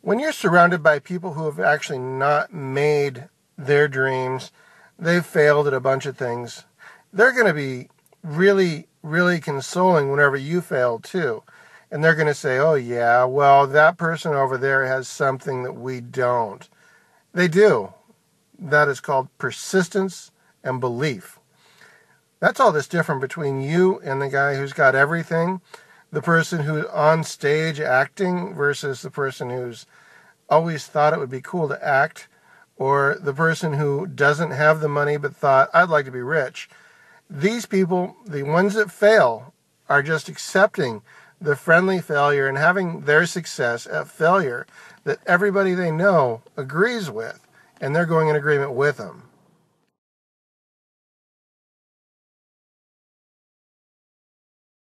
when you're surrounded by people who have actually not made their dreams, they've failed at a bunch of things, they're going to be really, really consoling whenever you fail too. And they're going to say, oh, yeah, well, that person over there has something that we don't. They do. That is called persistence and belief. That's all that's different between you and the guy who's got everything, the person who's on stage acting versus the person who's always thought it would be cool to act, or the person who doesn't have the money but thought, I'd like to be rich. These people, the ones that fail, are just accepting the friendly failure and having their success at failure that everybody they know agrees with, and they're going in agreement with them.